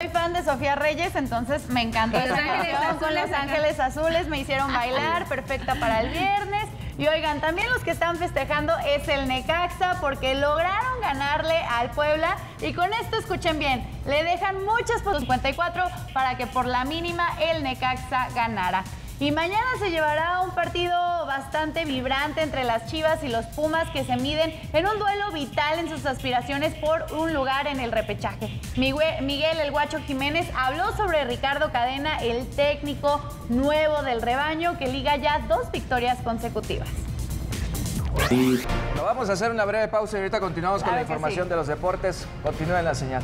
Soy fan de Sofía Reyes, entonces me encanta. Los Ángeles. Con Los. Ángeles Azules me hicieron bailar, perfecta para el viernes. Y oigan, también los que están festejando es el Necaxa porque lograron ganarle al Puebla. Y con esto escuchen bien, le dejan muchas por 54 para que por la mínima el Necaxa ganara. Y mañana se llevará un partido bastante vibrante entre las Chivas y los Pumas que se miden en un duelo vital en sus aspiraciones por un lugar en el repechaje. Miguel, El Guacho Jiménez habló sobre Ricardo Cadena, el técnico nuevo del rebaño que liga ya dos victorias consecutivas. Vamos a hacer una breve pausa y ahorita continuamos con la información sí. de los deportes. Continúen la señal.